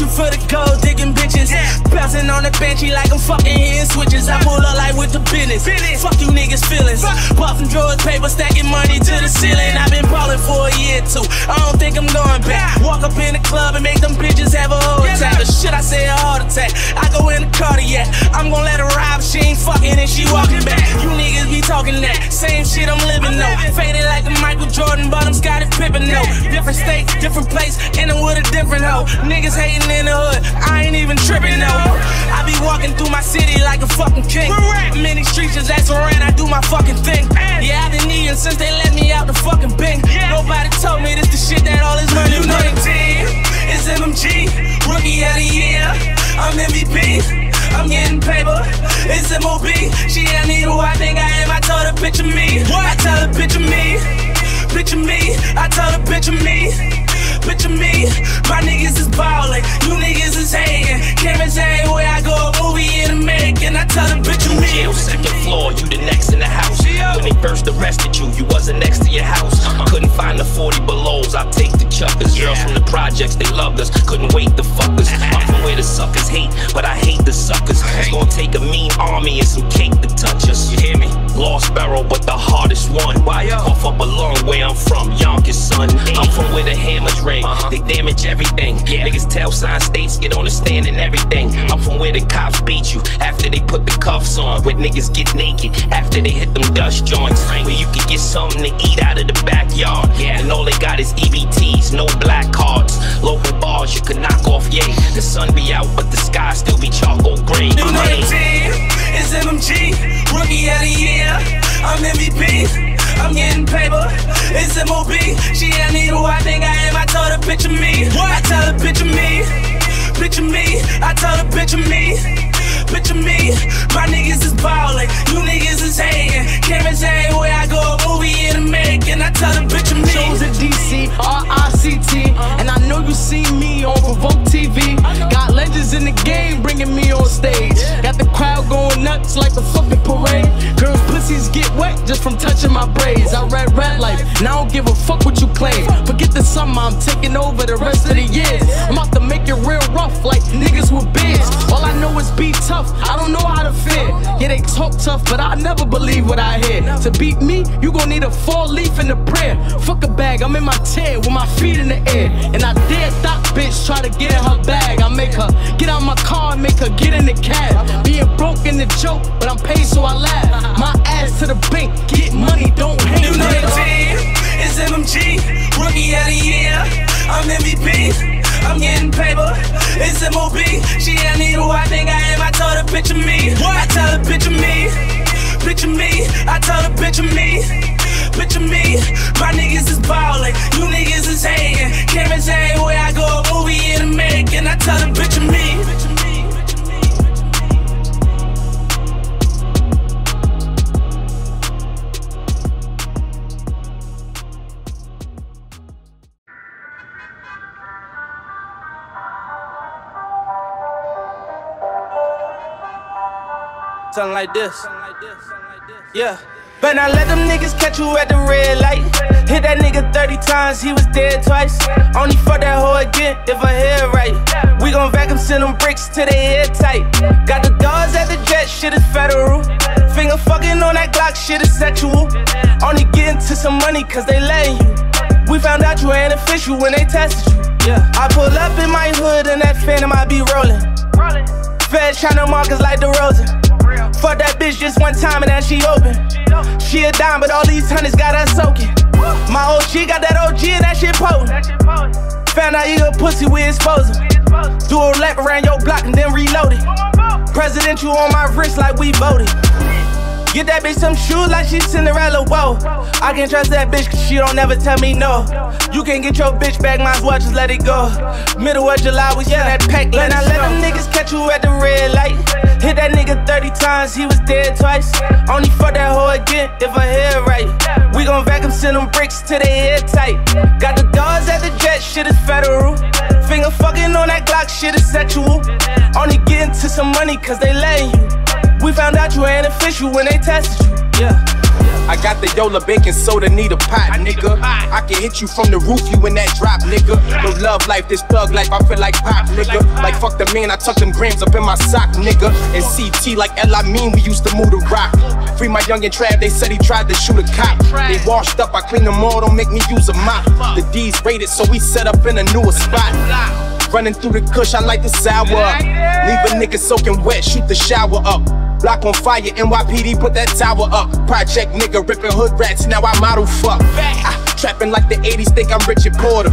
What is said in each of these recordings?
you for the gold, digging bitches. Bouncing on the benchy like I'm fucking hitting switches. I pull up like with the business. Fuck you niggas' feelings. From drawers, paper, stacking money to the ceiling. I've been ballin' for a year too. I don't think I'm going back. Walk up in the club and make them bitches have a heart attack. The shit I say a heart attack. I go in the cardiac. I'm gonna let her ride, she ain't fucking and she walking back. You niggas be talking that same shit I'm living though. Faded like a Michael Jordan, but I'm Scottie Pippen though. Different state, different place, and I'm with a different hoe. Niggas hating in the hood, I ain't even tripping though. I be walking through my city like a fucking king. Many streets just ask around, I do my fucking thing. Yeah, I've been eating since they let me out the fucking. Nobody told me this the shit that all this money You know the team, it's MMG, rookie of the year. I'm MVP. I'm getting paper, it's Jail, second floor, you the next first arrested you, you wasn't next to your house. Uh-huh. Couldn't find the 40 belows, I'll take the chuckers. Girls from the projects, they loved us, couldn't wait the fuckers. I'm from where the suckers hate, but I hate the suckers. It's gonna take a mean army and some cake to touch us. You hear me? Lost barrel, but the hardest one. Why Off up a long way, I'm from Yonkers, son. I'm from where the hammers ring, uh-huh. they damage everything. Yeah. Niggas tell sign states, get on the stand and everything. Mm-hmm. I'm from where the cops beat you after they put the cuffs on. Where niggas get naked after they hit them dust joints. Where you can get something to eat out of the backyard. Yeah. And all they got is EBTs, no black cards. Local bars you can knock off, yeah. The sun be out, but the sky still be charcoal know the Money. team, it's MMG, rookie of the year. I'm MVP. I'm getting paper, it's MOB. She asked me who I think I am. I told her, picture me. I tell her, picture me. Picture me. I told her, picture me. Picture me. My niggas is ballin'. You niggas is hating. Cameras everywhere I go. Movie in. I tell her, picture me. Shows DC, R-I-C-T And I know you see me on Revolt TV Got legends in the game bringing me on stage Got the crowd going nuts like a fucking parade Girls' pussies get wet just from touching my braids I read Red Life, now I don't give a fuck what you claim Forget the summer, I'm taking over the rest of the years I'm about to make it real rough like niggas with beards All I know is be tough, I don't know how to fear Yeah, they talk tough, but I never believe what I hear. To beat me, you gon' need a four leaf and a prayer. Fuck a bag, I'm in my chair with my feet in the air. And I dare that bitch try to get in her bag. I make her get out my car and make her get in the cab. Being broke in the joke, but I'm paid so I laugh. My ass to the picture me. I tell her, picture me. Picture me. I told her, picture me. Picture me. My niggas is ballin'. You niggas is hating. Cameras everywhere I go. A movie in the making. I tell her, picture me. Something like this. Yeah. But now let them niggas catch you at the red light. Hit that nigga 30 times, he was dead twice. Only fuck that hoe again if I hear right. We gon' vacuum send them bricks till they head tight. Got the doors at the jet, shit is federal. Finger fucking on that Glock, shit is sexual. Only getting to some money cause they letting you. We found out you ain't official when they tested you. Yeah. I pull up in my hood and that phantom I be rolling. Fed China markers like the Rosen. Fuck that bitch just one time and then she open. She a dime, but all these hundreds got us soaking. My old OG got that OG and that shit potent. Found out you a pussy, we expose him. Do a lap around your block and then reload it. Presidential on my wrist like we voted. Get that bitch some shoes like she's Cinderella, whoa. I can't trust that bitch cause she don't never tell me no. You can't get your bitch back, might as well just let it go. Middle of July, we send that pack, let I let them niggas catch you at the red light. Hit that nigga 30 times, he was dead twice. Only fuck that hoe again if I hear right. We gon' vacuum send them bricks till they head tight. Got the doors at the jet, shit is federal. Finger fucking on that Glock, shit is sexual. Only getting to some money cause they letting you. We found out you ain't official when they tested you. Yeah. I got the Yola baking soda, need a pot, nigga. I can hit you from the roof, you in that drop, nigga. No love life, this thug life, I feel like pop, nigga. Like fuck the man, I tuck them grams up in my sock, nigga. And CT like El mean, we used to move the rock. Free my young and Trav, they said he tried to shoot a cop. They washed up, I clean them all, don't make me use a mop. The D's rated, so we set up in a newer spot. Running through the kush, I like the sour up. Leave a nigga soaking wet, shoot the shower up. Block on fire, NYPD put that tower up. Project nigga ripping hood rats, now I model fuck. I, ah, trapping like the 80s, think I'm Richard Porter.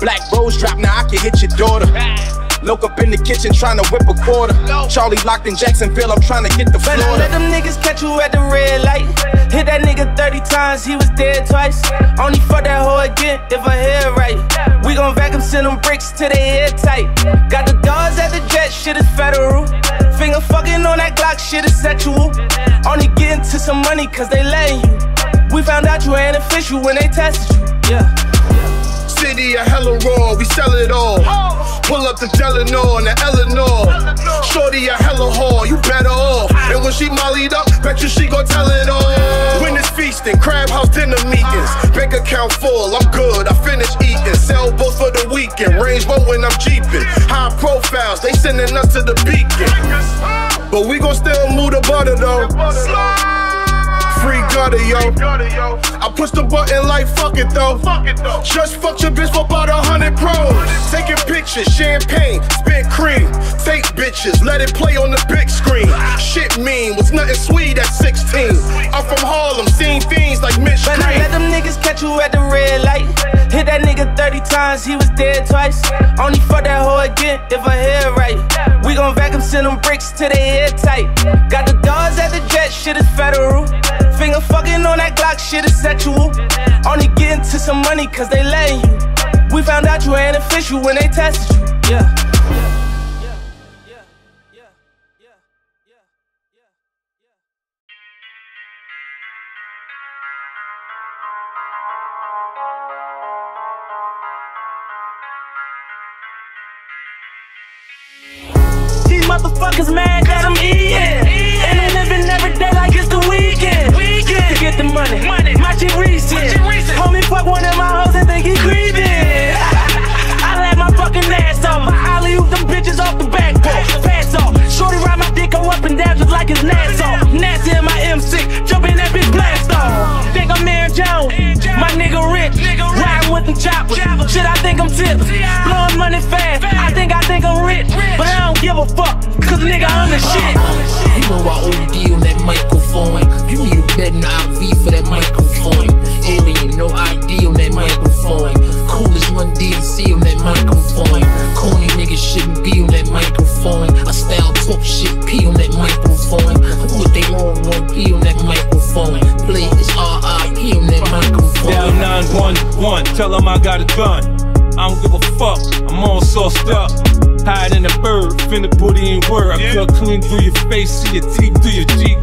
Black rose drop, now I can hit your daughter. Loke up in the kitchen trying to whip a quarter. Charlie locked in Jacksonville, I'm trying to get the But I Florida. let them niggas catch you at the red light. Hit that nigga 30 times, he was dead twice. Only fuck that hoe again if I hear right. We gon' vacuum send them bricks till they head tight. Got the doors at the jet, shit is federal. Finger fucking on that Glock, shit is sexual. Only getting to some money cause they letting you. We found out you ain't official when they tested you. Yeah. City a hella raw, we sell it all. Pull up the Delano and the Eleanor. Shorty a hella whore, you better off. And when she mollied up, bet you she gon' tell it all. When it's feasting, crab house dinner meetings. Bank account full, I'm good, I finish eating. Sell both for the weekend, range when I'm jeeping. High profiles, they sending us to the beacon. But we gon' still move the butter though. Free gutter, yo. I push the button like fuck it though. Fuck it though. Just fuck your bitch for about a hundred pros. Taking pictures, champagne, spit cream. Fake bitches, let it play on the big screen. Shit mean, was nothing sweet at 16. I'm from Harlem, seen things like Mitch But I let them niggas catch you at the red light. Hit that nigga 30 times, he was dead twice. Only fuck that hoe again if I hear right. We gon' vacuum send them bricks till they head tight. Got the doors at the jet, shit is federal. Finger fucking on that Glock, shit is sexual. Only getting to some money cause they letting you. We found out you ain't official when they tested you. Yeah. Down just like it's Nassau. Nasty in my M6. Jump in that bitch blast off. Think I'm Aaron Jones. My nigga rich. Riding with them choppers. Shit, I think I'm tips. Blowing money fast. I think I think I'm rich. But I don't give a fuck. Cause nigga, I'm the shit. You know I OD on that microphone. You need a and IV for that microphone. Alien, no ID on that microphone. Coolest one DMC gun. I don't give a fuck, I'm all sauced up. Hide in a bird, finna put in word. I cut clean through your face, see your teeth through your cheek.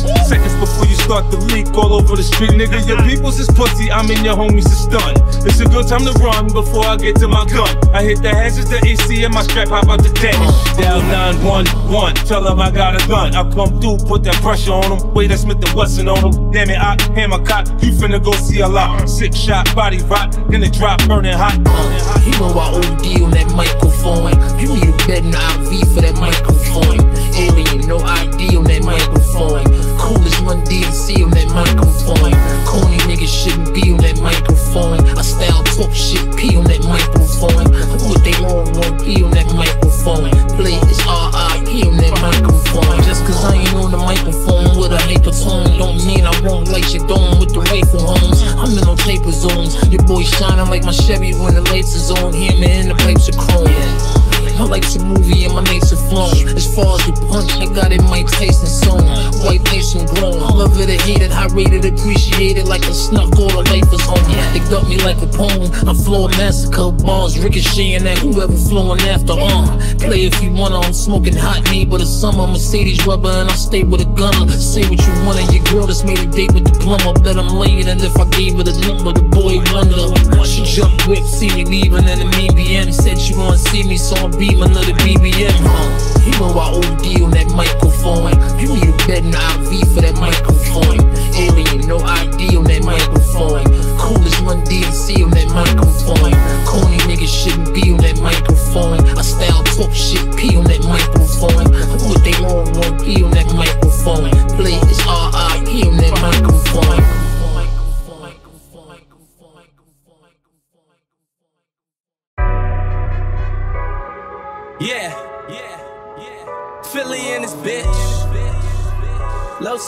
Start to leak all over the street, nigga. Your people's is pussy, I'm in your homies is stun. It's a good time to run before I get to my gun. I hit the hazards, the AC, and my strap hop out the dash. Down 911, tell them I got a gun. I come through, put that pressure on them. Wait, that's Smith and Wesson on them. Damn it, I hammer cock. You finna go see a lot. Six shot, body rot, in the drop, burning hot. You know I OD on that microphone. You need a bed and IV for that microphone. Alien, no ID on that microphone. One DMC on that microphone. Corny niggas shouldn't be on that microphone. I style talk shit P on that microphone. What they want won't be on that microphone. Play RIP on that microphone. Just cause I ain't on the microphone with a tone, don't mean I won't light your dome with the rifle homes. I'm in no taper zones. Your boy shining like my Chevy when the lights is on. Hear me in the pipes are chrome. My life's a movie and my are flown. As far as the punch, I got it Mike Tyson song. White nation grown. Love it or hate it, high rated, appreciate it like a snuck. All the life is home. They got me like a poem. I'm floored massacre bars, ricocheting at whoever flowing after. Uh, play if you wanna. I'm smoking hot knee, but it's summer. Mercedes rubber and I stay with a gunner. Say what you want, and your girl just made a date with the plumber. Bet I'm laying, and if I gave her the number, the boy wonder. She jumped quick, see me leaving, and the mean BM said she wanna see me, so I'm beamen of the BBM, huh? Him and our own deal on that microphone. You need a bed better IV for that microphone. Alien, no ID on that microphone. Coolest one DMC on that microphone. Corny niggas shouldn't be on that microphone. I style talk shit, P on that microphone. Who would they want, want P on that microphone? Play is RI.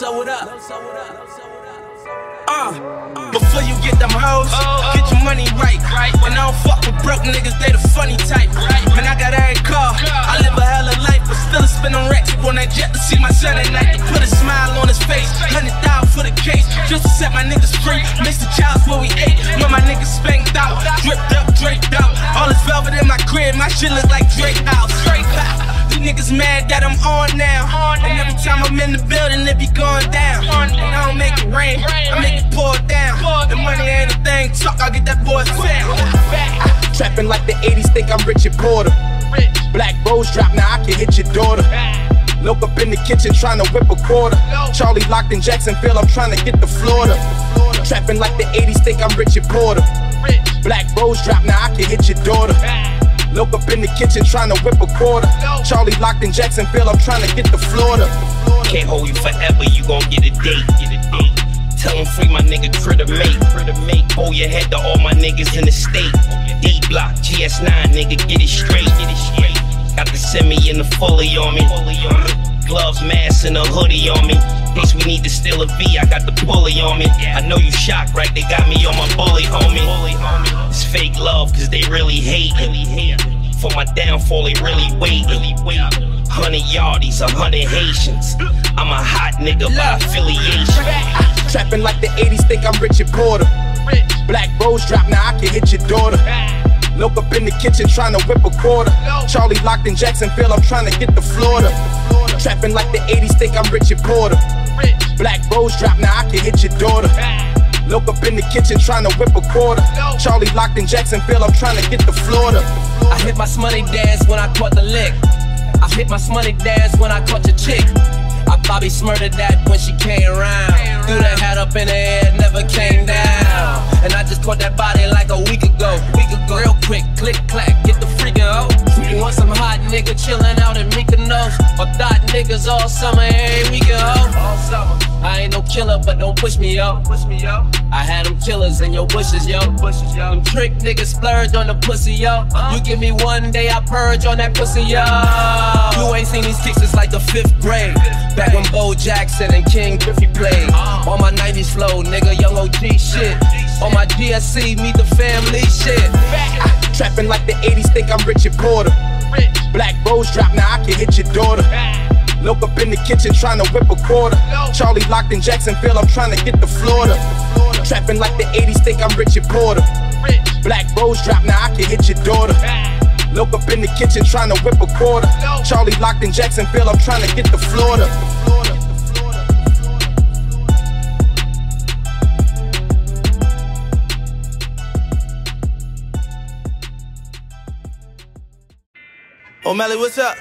Loso, what up? Uh, before you get them hoes, get your money right. And I don't fuck with broke niggas, they the funny type. Man, I got every car, I live a hell of life, but still spending racks on that jet to see my son at night. To put a smile on his face, hundred thousand for the case, just to set my niggas free. Mr. Chow's where we ate, when my niggas spanked out, dripped up, draped out. All this velvet in my crib, my shit look like Drake House. Straight out. These niggas mad that I'm on now. And every time I'm in the building, it be going down. And I don't make it rain, I make it pour down. The money ain't a thing, talk, I'll get that boy fat. Trapping like the 80s, think I'm Richard Porter. Black rose drop, now I can hit your daughter. Look up in the kitchen trying to whip a quarter. Charlie locked in Jacksonville, I'm trying to get to Florida. Trapping like the 80s, think I'm Richard Porter. Black rose drop, now I can hit your daughter. Look up in the kitchen trying to whip a quarter. Charlie locked in Jacksonville, I'm trying to get to Florida. Can't hold you forever, you gon' get a date. Get a date. Tell him free my nigga critter mate. Critter mate. Hold your head to all my niggas in the state. D block, GS9, nigga, get it straight. Get it straight. Got the semi and the fully on me. fully on me. Gloves, mask, and a hoodie on me. In case we need to steal a V, I got the pulley on me. I know you shocked, right? They got me on my bully, homie. It's fake love, cause they really hate. For my downfall, they really wait. Hundred yardies, a hundred Haitians. I'm a hot nigga by affiliation. Trapping like the 80s, think I'm Richard Porter. Black rose drop, now I can hit your daughter. Look up in the kitchen trying to whip a quarter. Charlie locked in Jacksonville, I'm trying to get to Florida. Trapping like the 80s, think I'm Richard Porter. Black rose drop, now I can hit your daughter. Look up in the kitchen trying to whip a quarter. Charlie locked in Jacksonville, I'm trying to get to Florida. I hit my smoney dance when I caught the lick. I hit my smoney dance when I caught your chick. I Bobby smurdered that when she came around. Threw that hat up in the air, never came down. And I just caught that body like a week ago. Week ago, real quick, click clack, get the freaking out. You want some hot nigga chillin' out in Mykonos? Or thought niggas all summer, every weekend, ho? All summer. I ain't no killer, but don't push me, yo. Push me, yo. I had them killers in your bushes, yo. Bushes, yo. Them trick niggas splurge on the pussy, yo. You give me one day, I purge on that pussy, yo. You ain't seen these kicks since like the fifth grade. Back when Bo Jackson and Ken Griffey played. On my 90s flow, nigga, young OG shit. On my GSC, meet the family shit. Ah, trapping like the 80s, think I'm Richard Porter. Black rose drop, now I can hit your daughter. Look up in the kitchen trying to whip a quarter. Charlie locked in Jacksonville, I'm trying to get to Florida. Trapping like the 80s, think I'm Richard Porter. Black rose drop, now I can hit your daughter. Look up in the kitchen trying to whip a quarter. Charlie locked in Jacksonville, I'm trying to get to Florida. O'Malley, what's up?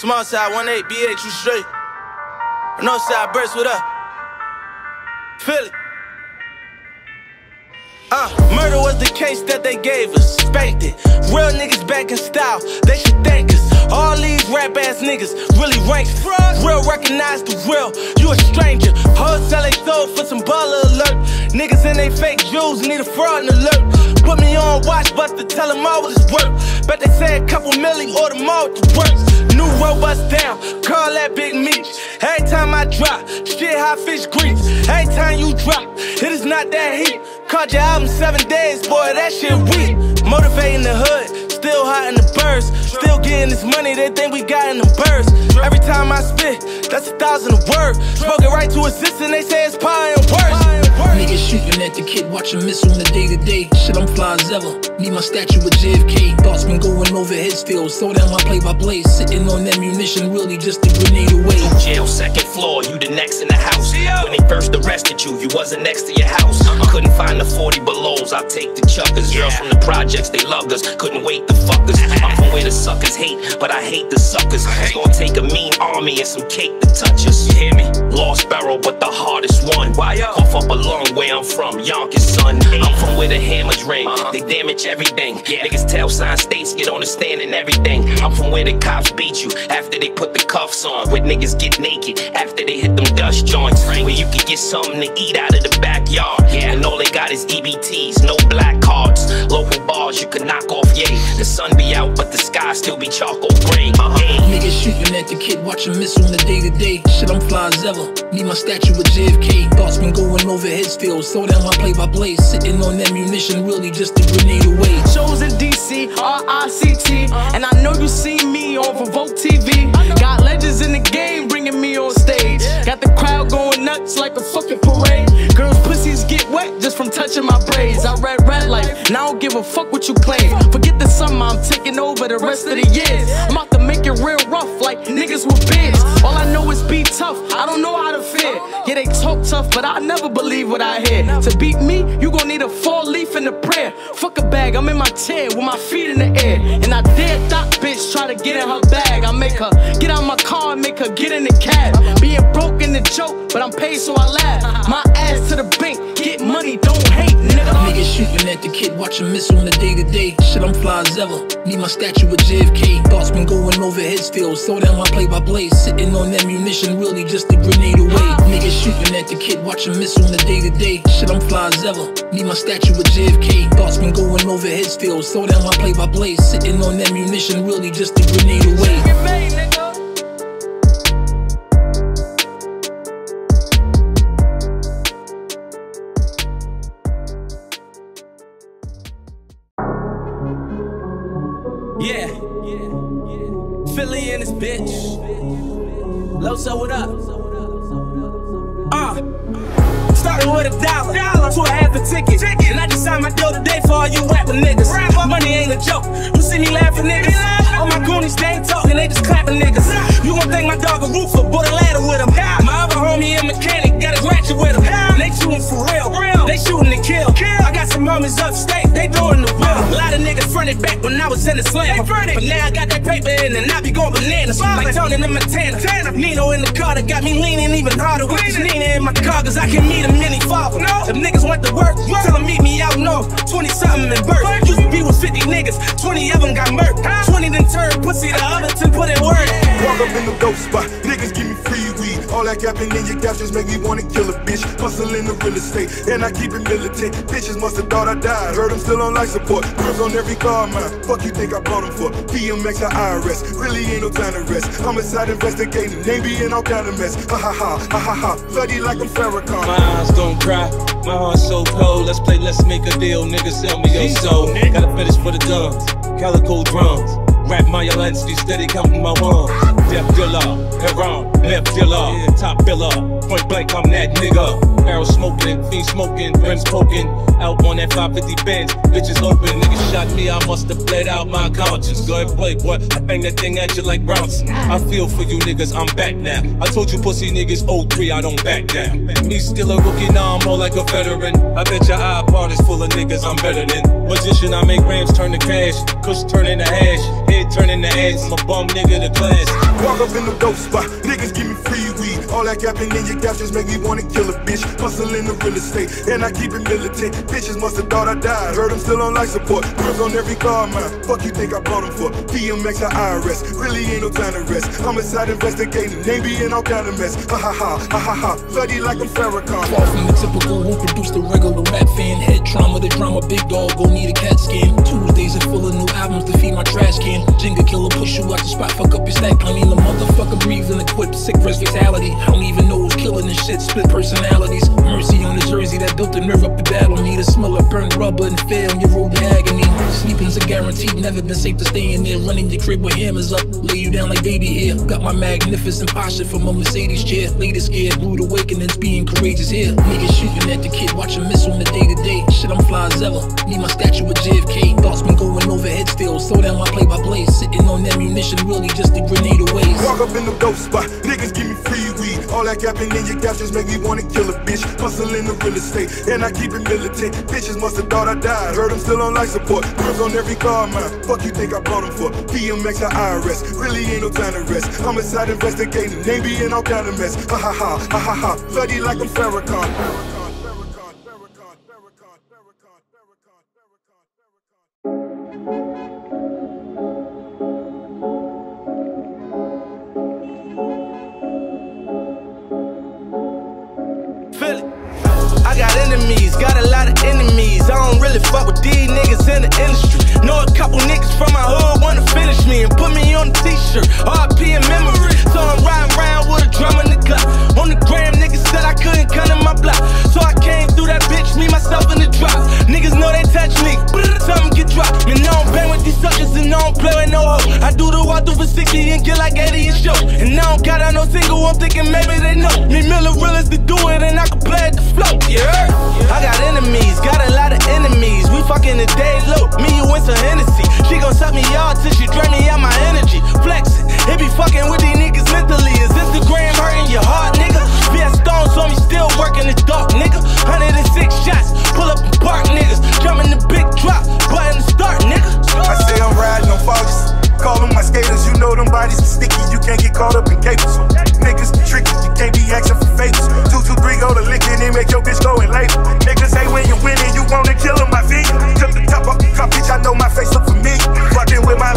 Small side 1-8, BH, you straight. North side burst, with up? Philly. Uh, murder was the case that they gave us. Spanked it. Real niggas back in style, they should thank us. All these rap ass niggas really rank us. Real recognize the real, you a stranger. Hoes sell they soul for some baller alert. Niggas in they fake jewels need a fraud alert. Put me on watch, buster, tell them all what it's worth. Bet they say a couple million or the more to work. New robust down, call that big meat. Every time I drop, shit high fish grease. Every time you drop, it is not that heat. Caught your album seven days, boy, that shit weak. Motivating the hood, still hot in the burst. Still getting this money, they think we got in the burst. Every time I spit, that's a thousand a word. Spoken right to a assistant, they say it's pie and worse. Niggas shooting at the kid, watch him miss on the day to day. Shit, I'm fly as ever. Need my statue with JFK. Thoughts been going over his fields. Throw down my play by play. Sitting on ammunition, really just a grenade away. Jail second floor, you the next in the house. When they first arrested you, you wasn't next to your house. I couldn't find the 40 belows, I'll take the chuckers. Girls from the projects, they loved us, couldn't wait the fuckers. us. I'm from where the suckers hate, but I hate the suckers. It's gonna take a mean army and some cake to touch us. You hear me? Lost barrel, but the hardest one. Why up? Off up a long way I'm from, Yonkers, son. I'm from where the hammers ring. They damage everything. Niggas tell sign states, get on the stand and everything. I'm from where the cops beat you after they put the cuffs on. Where niggas get naked after they hit them dust joints. Where you can get something to eat out of the backyard. And all they got is EBTs, no black cards. Local bars you can knock off, yay. The sun be out, but the sky still be charcoal gray. Uh-huh. Niggas shooting at the kid, watching miss on the day to day. Shit, I'm fly as ever. Need my statue with JFK. Thoughts been going over still. Slow down my play by play. Sitting on ammunition, really just a grenade away. Shows in DC, R-I-C-T. And I know you seen me on Revolt TV. Got legends in the game bringing me on stage. Got the crowd going nuts like a fucking from touching my braids. I read red light, and I don't give a fuck what you claim. Forget the summer, I'm taking over the rest of the years. I'm about to make it real rough like niggas with beards. All I know is be tough, I don't know how to fear. Yeah, they talk tough, but I never believe what I hear. To beat me, you gon' need a four leaf and a prayer. Fuck a bag, I'm in my chair with my feet in the air. And I dare that bitch try to get in her bag. I make her get out my car and make her get in the cab. Being broke in the joke, but I'm paid so I laugh. My ass to the bank, at the kid, watching miss on the day to day. Shit, I'm fly as ever. Need my statue with JFK. Thoughts been going over heads still. Slow down my play by play. Sitting on ammunition, really just a grenade away. Niggas shooting at the kid, watching miss on the day to day. Shit, I'm fly as ever. Need my statue with JFK. Thoughts been going over heads still. Slow down my play by play. Sitting on ammunition, really just a grenade away. Bitch. Loso, what up? Uh. Started with a dollar, to a half a ticket. And I just signed my deal today for all you rapper niggas. Money ain't a joke. You see me laughing niggas? All my goonies, they ain't talking, they just clapping niggas. You gon' think my dog a roofer, bought a ladder with him. My other homie a mechanic, got a ratchet with him. They shooting for real, real. they shooting to kill. I got some homies upstate, they doing the will. A lot of niggas fronted back when I was in the slam. But now I got that paper in and I be going bananas. Like Tony and Montana. Nino in the car that got me leaning even harder. With this Nina in my car, cause I can meet him any father. If niggas went to work, tell them meet me out north. 20 something in birth. Used to be with 50 niggas, 20 of them got murked. 20 then turned pussy, the other 10 put in work. Walk up in the dope spot, niggas give me free weed. All that capping in your captions make me wanna kill a bitch. Hustle in the real estate, and I keep it militant. Bitches must have thought I died. Heard I'm still on life support. Girls on every car of mine. Fuck you think I bought them for? PMX or IRS. Really ain't no time to rest. Homicide investigating, they be in all kind of mess. Ha ha ha, ha ha ha. Bloody like I'm Farrakhan. My eyes don't cry, my heart's so cold. Let's play, let's make a deal. Niggas sell me your soul. Got a fetish for the guns, calico drums. Rap my Lansky, steady counting my ones. Death dealer, Heron, left dealer, top biller. Point blank, I'm that nigga. Barrel smoking, fiend smoking, rims poking. Out on that 550 bench, bitches open. Niggas shot me, I must have bled out my conscience. Go ahead, play, boy. I bang that thing at you like Bronson. I feel for you niggas, I'm back now. I told you pussy niggas 03, I don't back down. Me still a rookie, now I'm more like a veteran. I bet your iPod is full of niggas I'm better than. Magician, I make grams turn to cash. Kush turn into hash. Head turn into ass. I'm a bum nigga to class. Walk up in the dope spot, niggas give me free weed. All that capping in your captions make me wanna kill a bitch. Hustle in the real estate, and I keep it militant. Bitches must have thought I died. Heard I'm still on life support. Girls on every car of. Fuck you think I bought them for? PMX or IRS. Really ain't no time to rest. Homicide investigating, they be in all kind of mess. Ha ha ha, ha ha ha. Bloody like I'm Farrakhan. Far from the typical who produced the regular rap fan. Head trauma, the drama, big dog, go need a cat scan. Tuesdays are full of new albums to feed my trash can. Jenga killer, push you out the spot, fuck up your stack. I mean, the motherfucker breathing, equipped, sick versus fatality. I don't even know who's killing this shit, split personalities. Mercy on the jersey that built the nerve up to battle me. The smell of burnt rubber and fail, your road agony. Sleeping's a guarantee, never been safe to stay in there. Running your crib with hammers up, lay you down like baby here. Got my magnificent posture from a Mercedes chair. Latest scared, rude awakenings, being courageous here. Niggas shooting at the kid, watching miss on the day to day. Shit, I'm fly as ever. Need my statue with JFK. Thoughts been going overhead still. Slow down my play by play. Sitting on ammunition, really just a grenade away. Walk up in the dope spot, niggas give me free weed. All that capping in your just make me wanna kill a bitch. Hustling the real estate, and I keep it militant. Bitches must have thought I died. Heard I'm still on life support. On every car mine. Fuck you think I bought them for? PMX or IRS. Really ain't no time to rest. Homicide investigating, Navy and all kind of mess. Ha ha ha, ha ha ha. Bloody like I'm Farrakhan. Lot of enemies. I don't really fuck with these niggas in the industry. Know 50 and get like 80 and show. And I don't got out no single, I'm thinking maybe they know. Me Miller realists to do it and I can play at the float. Yeah. I got enemies, got a lot of enemies. We fucking the day low. Me, you went to Hennessy. She gon' suck me out till she drain me out my energy. Flexing, it be fucking with these niggas mentally. Is Instagram hurting your heart, nigga? VS Stones on me, still working the dark, nigga. 106 shots, pull up and park, niggas. Jumpin' the big drop, button start, nigga. I say I'm riding on Fox. Call them my skaters, you know them bodies are sticky, you can't get caught up in capers. Niggas tricky, you can't be asking for favors. Two, two, three, go to licking and make your bitch go in labor. Niggas say when you winning, you wanna kill them, my V. Took the top off the cup, bitch, I know my face look me. Fucking with my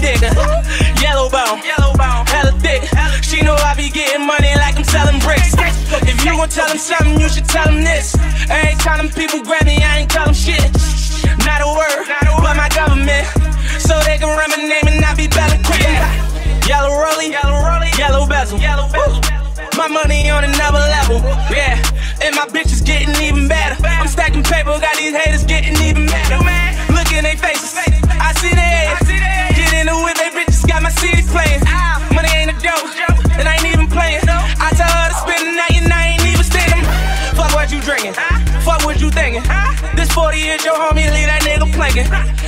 she. Yellow bone, yellow bone, hella thick. She know I be getting money like I'm selling bricks. If you gon' tell them something, you should tell them this. Every time them people grab me, I ain't tell them shit. Not a word, but my government. So they can run my name and not be quick. Yellow rollie, yellow rollie, yellow bezel. Yellow bezel. My money on another level, yeah. And my bitch is getting even better. I'm stacking paper, got these haters getting even madder. Look in their faces, I see their ass. Got playing. Money ain't a joke, and I ain't even playing. I tell her to spend the night, and I ain't even staying. Fuck what you drinking, fuck what you thinking. This 40 is your homie, leave that nigga planking.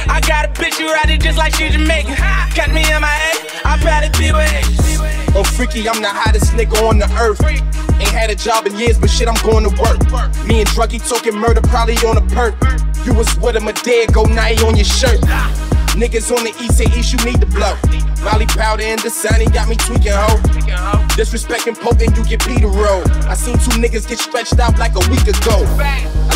I got a bitch who ride it just like she Jamaican. Catch me in my head, I probably be with Asians. Oh, freaky, I'm the hottest nigga on the earth. Ain't had a job in years, but shit, I'm going to work. Me and Druggy talking murder, probably on a perk. You was with him a day ago, now he on your shirt. Niggas on the east say east, you need to blow. Molly powder and Dasani got me tweaking, ho. Disrespecting potent, you get Peter roll. I seen two niggas get stretched out like a week ago.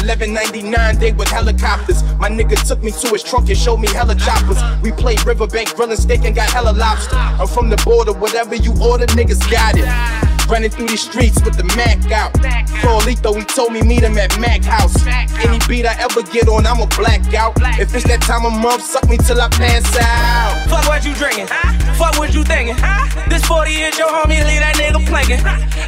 1199, they with helicopters. My nigga took me to his trunk and showed me hella choppers. We played Riverbank, grilling steak and got hella lobster. I'm from the border, whatever you order, niggas got it. Running through these streets with the Mac out. Paulito, he told me meet him at Mac House. Any beat I ever get on, I'ma black out. If it's that time of month, suck me till I pass out. Fuck what you drinking. Fuck what you thinking. This 40 is your homie, leave that nigga planking.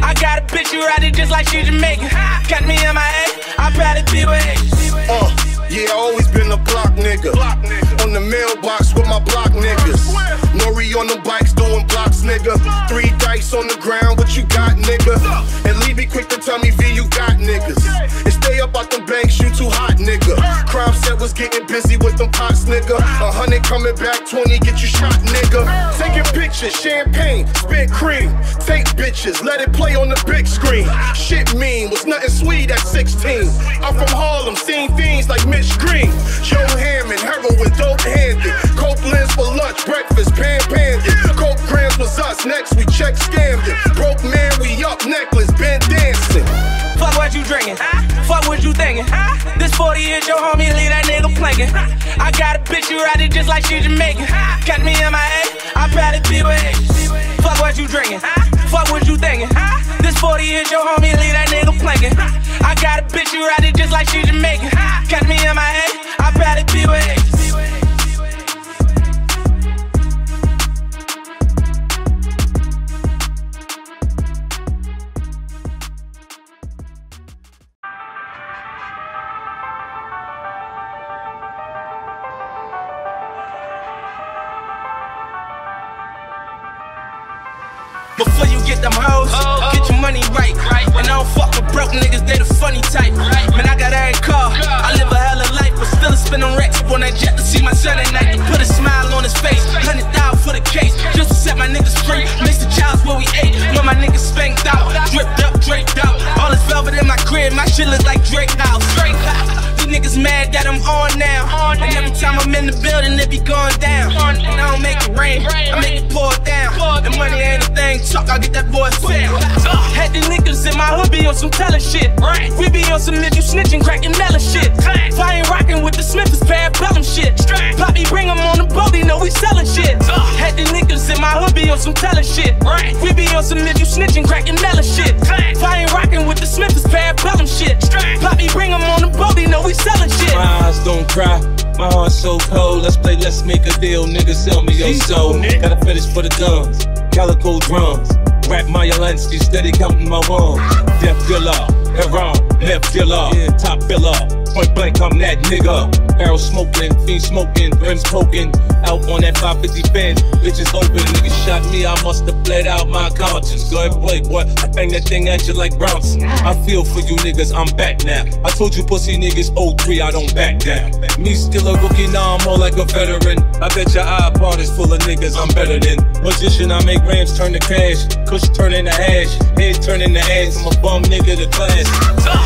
I got a bitch, you ride it just like she Jamaican. Got me in my A, I probably be with Uh, yeah, I always been a block nigga. Block nigga. On the mailbox with my block niggas. Nori on the bikes doing blocks, nigga. Three dice on the ground, what you got, nigga? Leave quick to tell me V, you got niggas. And stay up out them banks, you too hot, nigga. Crime set was getting busy with them pots, nigga. A hundred coming back, 20 get you shot, nigga. Taking pictures, champagne, spit cream. Take bitches, let it play on the big screen. Shit mean, was nothing sweet at 16. I'm from Harlem, seen fiends like Mitch Green. Joe Hammond, heroin, dope handed. Copeland's for lunch, breakfast, pan pandit. Grams was us, next we check scammed it. Broke man, we up, necklace, been dancing. Fuck what you drinking. Fuck what you thinking. This 40 is your homie, leave that nigga planking. I got a bitch, you ride it just like she Jamaican. Got me in my A, I probably be with Fuck what you drinking. Fuck what you thinking. This 40 is your homie, leave that nigga planking. I got a bitch, you ride it just like she Jamaican. Got me in my A, I probably be with Before get them hoes, get your money right. And I don't fuck with broke niggas, they the funny type. Man, I got every car, I live a hella life, but still spending racks up on that jet to see my son at night. Put a smile on his face, hundred thousand for the case, just to set my niggas free. The child's where we ate, when my niggas spanked out, dripped up, draped out. All this velvet in my crib, my shit look like Drake House. Drake House. Niggas mad that I'm on now. On And every time I'm in the building, it be going down. And I don't make it rain, I make it pour down. The money ain't a thing, talk, I'll get that boy fail. Had the niggas in my hood be on some teller shit. We be on some niggas snitching, cracking melon shit. If I ain't rocking with the Smith, it's bad bellum shit. Poppy bring 'em on the boat, he know we selling shit. Had the niggas in my hood be on some teller shit. We be on some niggas snitching, cracking melon shit. If I ain't rocking with the Smith, it's bad bellum shit. Poppy bring 'em on the boat, he know we selling shit. My eyes don't cry. My heart's so cold. Let's play, let's make a deal. Nigga, sell me your soul. Got a fetish for the guns. Calico drums. Rap my Yalansky, steady counting my ones. Death dealer, Heron, left dealer, top biller. Point blank, I'm that nigga. Barrel smoking, fiend smoking, rims poking. Out on that 550 bench, bitches open. Niggas shot me, I must have bled out my conscience. Go ahead, play, boy. I bang that thing at you like Bronson. I feel for you niggas, I'm back now. I told you pussy niggas 03, I don't back down. Me still a rookie, now I'm more like a veteran. I bet your iPod is full of niggas I'm better than. Magician, I make rams turn to cash. Kush turn into ash. Head turn into ass. I'm a bum nigga to class.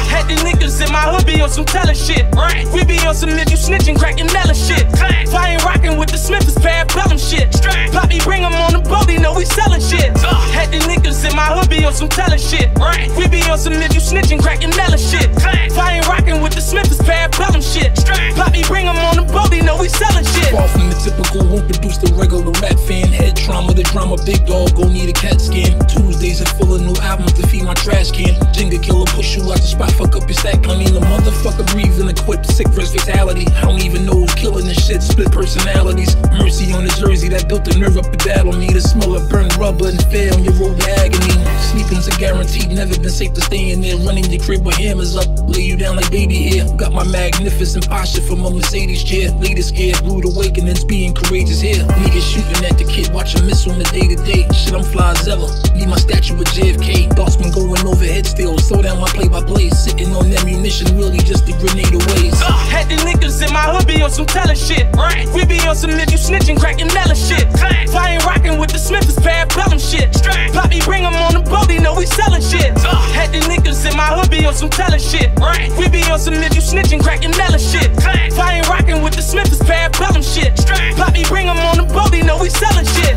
Had the niggas in my hood be on some teller shit. Right. We be on some niggas snitching, cracking melon shit. If I ain't rocking with the Smith, it's bad bellum shit. Poppy bring 'em on the boat, he know we selling shit. Had the niggas in my hood be on some teller shit. Right. We be on some niggas snitching, cracking melon shit. If I ain't rocking with the Smith, it's bad bellum shit. Poppy bring 'em on the boat, he know we selling shit. Far from the typical, won't produce the regular rap fan. Head trauma, the drama, big dog, go need a cat scan. Tuesdays are full of new albums to feed my trash can. Jenga killer, push you out the spot, fuck up your stack. I mean, the motherfucker breathing, equipped, sick versus fatality. I don't even know who's killing this shit, split personalities. Mercy on the jersey that built the nerve up to battle me. The smell of burnt rubber and fail on your road to agony. Sleeping's a guaranteed, never been safe to stay in there. Running your crib with hammers up, lay you down like baby here. Got my magnificent posture from a Mercedes chair. Latest scared, rude awakenings, being courageous here. Niggas shooting at the kid, watch him miss on the day to day. Shit, I'm fly as ever. Need my statue with JFK. Thoughts been going overhead still. Slow down my play by play. Sitting on ammunition, really just a grenade away. Uh, had the niggas in my hood be on some teller shit. We be on some niggas snitching, cracking melon shit. If I ain't rocking with the Smith, it's bad bellum shit. Poppy bring 'em on the boat, he know we selling shit. Uh. Had the niggas in my hood be on some teller shit. We be on some niggas snitching, cracking melon shit. If I ain't rocking with the Smith, it's bad bellum shit. Poppy bring 'em on the boat, he know we selling shit.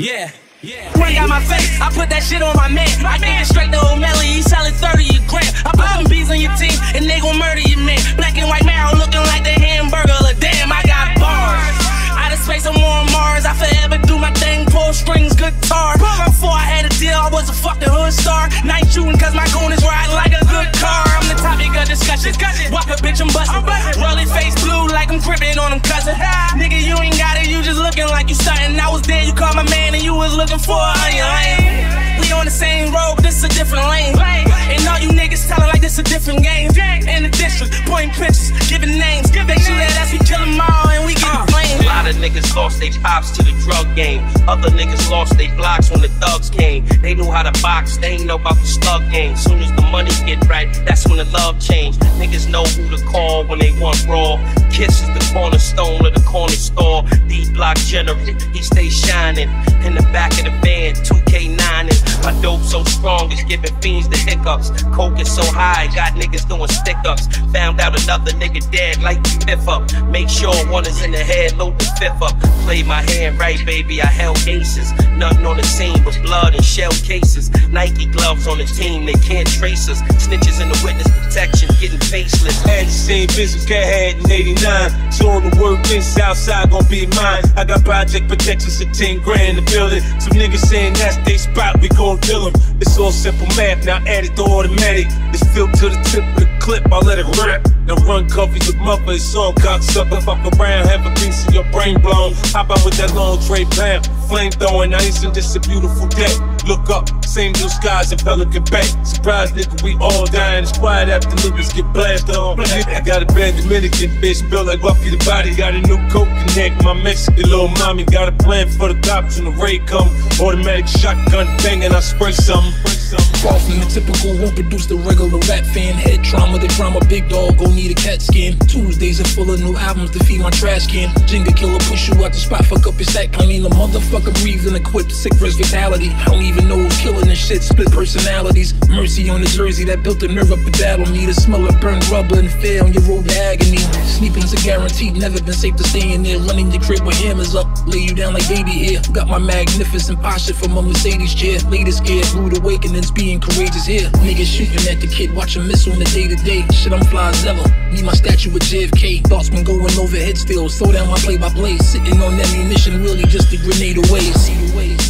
Yeah. Yeah. Run got my face, I put that shit on my man. I think it straight to O'Malley, he sellin' 30 a gram. I put them bees on your team, and they gon' murder you, man. Black and white marrow looking like the Space, I'm on Mars. I forever do my thing, pull strings, guitar. Before I had a deal, I was a fucking hood star. Night shooting, cause my goon is riding like a good car. I'm the topic of discussion. Walk a bitch, I'm bustin'. Rolling face blue like I'm crippin' on them cousin. Nigga, you ain't got it, you just looking like you stuntin'. I was there, you called my man, and you was looking for a onion. We on the same road, but this is a different lane. And all you niggas tellin' like this a different game. In the district, pointing pictures, giving names. They shoot at us, we kill them all, and we get blamed. A lot of niggas lost their pops to the drug game. Other niggas lost their blocks when the thugs came. They knew how to box, they ain't know about the slug game. Soon as the money get right, that's when the love change. Niggas know who to call when they want raw. Kiss is the cornerstone of the corner store. D block general, he stays shining. In the back of the van, 2K9 and my dope so strong, it's giving fiends the hiccups. Coke is so high, got niggas doing stick ups. Found out another nigga dead, like the fifth up. Make sure one is in the head, load the fifth up. Play my hand right, baby, I held cases. Nothing on the scene but blood and shell cases. Nike gloves on the team, they can't trace us. Snitches in the witness protection, getting faceless. Had the same business cat had in 89. On the work in Southside gon' be mine. I got project protections at 10 grand in the building. Some niggas saying that's they spot, we gon' kill them. It's all simple math, now add it to automatic. It's filled to the tip of the clip, I'll let it rip. Now run coffees with mother, it's all cocksucker. Fuck around, have a piece of your brain blown. Hop out with that long tray plan. Flame throwing, ice and just a beautiful day. Look up, same blue skies in Pelican Bay. Surprise nigga, we all dying. It's quiet after niggas get blasted on. I got a bad Dominican bitch, built like Buffie the body. Got a new coke connect. My Mexican little mommy got a plan for the cops when the raid come. Automatic shotgun banging, I spray something. Far the typical, won't produce the regular rap fan. Head trauma, the drama, big dog, gon' need a cat skin. Tuesdays are full of new albums to feed my trash can. Jenga killer, push you out the spot, fuck up your sack. I mean, the motherfucker breathing, equipped, sick versus fatality. I don't even know who's killing this shit, split personalities. Mercy on the jersey that built the nerve up to battle me. The smell of burnt rubber and fear on your road to agony. Sleeping's a guarantee, never been safe to stay in there. Running your crib with hammers up, lay you down like baby here. Got my magnificent posture from a Mercedes chair. Latest gear, rude awakenings, being courageous here. Niggas shooting at the kid, watch him miss on the day to day. Shit, I'm fly as ever. Need my statue with JFK. Thoughts been going over head still. Slow down my play by play. Sitting on ammunition, really just a grenade away. See the ways.